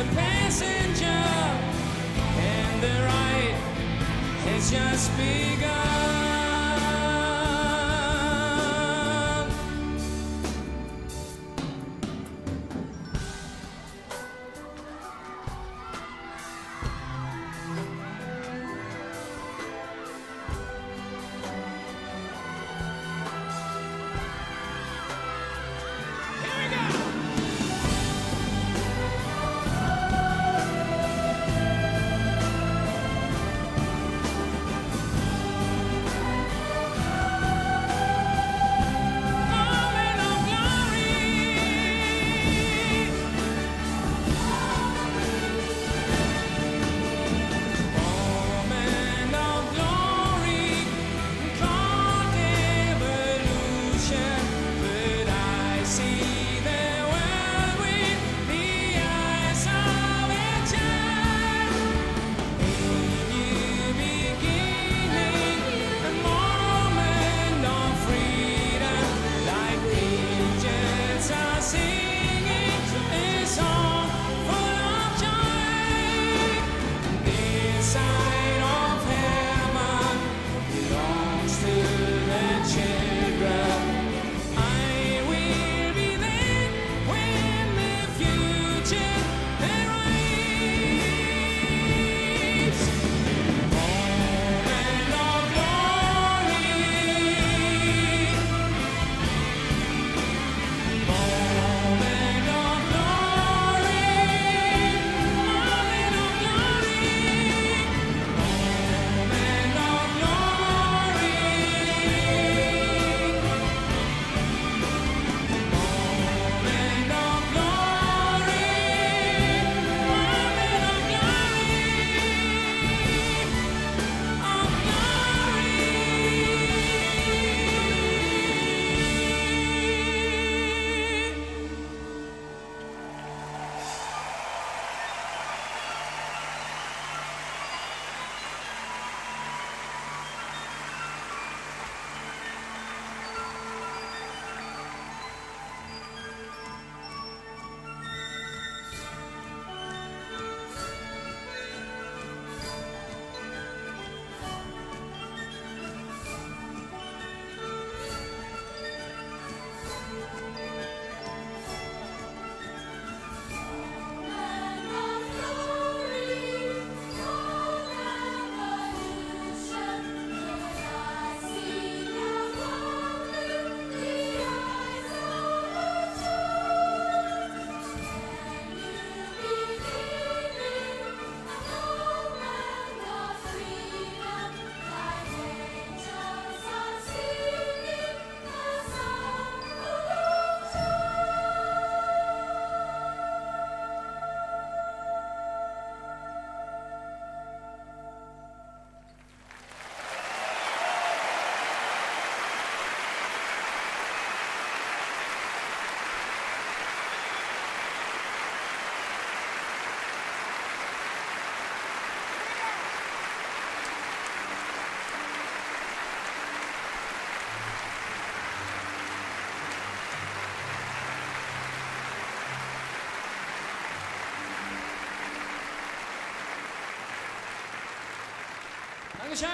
the passenger, and the ride has just begun. 谢谢